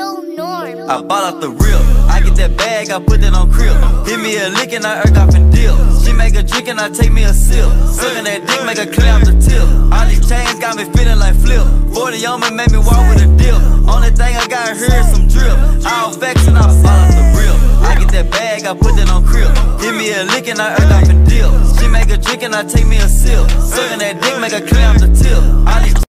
Little Norm. I bought off the real. I get that bag, I put that on crib. Give me a lick and I irk off and deal. She make a drink and I take me a sip. Sucking that dick, make a clear off the tip. All these chains got me feeling like flip. 40 on me made me walk with a dip. Only thing I got here is some drip. All facts and I bought off the real. I get that bag, I put that on crib. Give me a lick and I irk off and deal. She make a drink and I take me a sip. Sucking that dick, make a clear off the tip. All these